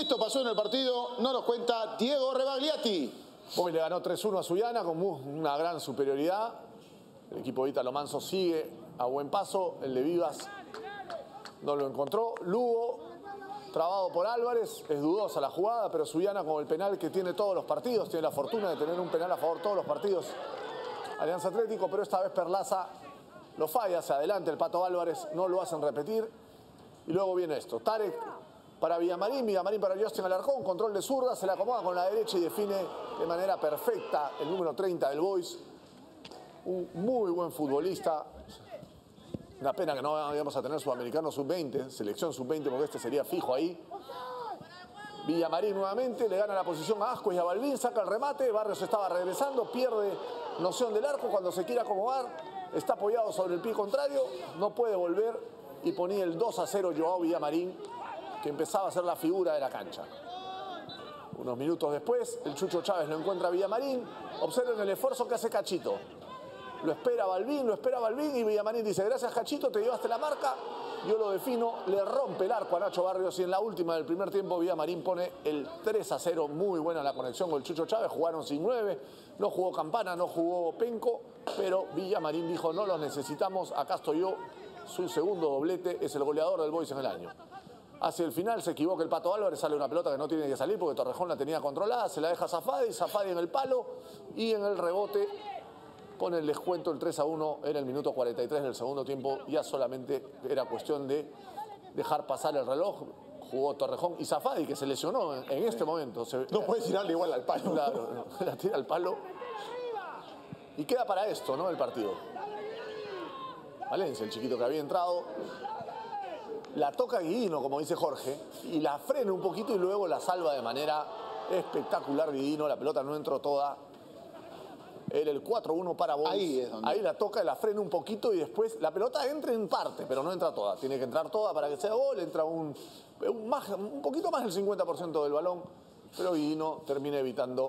Esto pasó en el partido, no nos cuenta Diego Rebagliati. Boys le ganó 3-1 a Suyana con una gran superioridad. El equipo de Italo Manso sigue a buen paso. El de Vivas no lo encontró. Lugo, trabado por Álvarez, es dudosa la jugada, pero Suyana con el penal que tiene todos los partidos, tiene la fortuna de tener un penal a favor todos los partidos. Alianza Atlético, pero esta vez Perlaza lo falla, se adelanta el Pato Álvarez, no lo hacen repetir. Y luego viene esto. Tarek para Villamarín, Villamarín para Justin Alarcón, control de zurda, se la acomoda con la derecha y define de manera perfecta el número 30 del Boys. Un muy buen futbolista. Una pena que no vayamos a tener sudamericano sub-20, selección sub-20, porque este sería fijo ahí. Villamarín nuevamente, le gana la posición a Asco y a Balvin, saca el remate, Barrios estaba regresando, pierde noción del arco cuando se quiere acomodar, está apoyado sobre el pie contrario, no puede volver y ponía el 2 a 0 Joao Villamarín que empezaba a ser la figura de la cancha. Unos minutos después, el Chucho Chávez lo encuentra a Villamarín. Observen el esfuerzo que hace Cachito. Lo espera Balbín, lo espera Balbín y Villamarín dice, gracias Cachito, te llevaste la marca, yo lo defino, le rompe el arco a Nacho Barrios y en la última del primer tiempo Villamarín pone el 3 a 0, muy buena la conexión con el Chucho Chávez, jugaron sin nueve, no jugó Campana, no jugó Penco, pero Villamarín dijo, no los necesitamos, acá estoy yo, su segundo doblete, es el goleador del Boys en el año. Hacia el final se equivoca el Pato Álvarez, sale una pelota que no tiene que salir porque Torrejón la tenía controlada, se la deja Zafadi, Zafadi en el palo y en el rebote pone el descuento el 3 a 1 en el minuto 43 del segundo tiempo. Ya solamente era cuestión de dejar pasar el reloj. Jugó Torrejón y Zafadi que se lesionó en, este momento. no puede tirarle igual al palo. Claro, la tira al palo. Y queda para esto, ¿no? El partido. Valencia, el chiquito que había entrado, la toca Guidino, como dice Jorge, y la frena un poquito y luego la salva de manera espectacular Guidino. La pelota no entró toda. Era el 4-1 para Boys. Ahí, Ahí la toca, la frena un poquito y después la pelota entra en parte, pero no entra toda. Tiene que entrar toda para que sea gol. Entra un, un, más, un poquito más del 50% del balón, pero Guidino termina evitando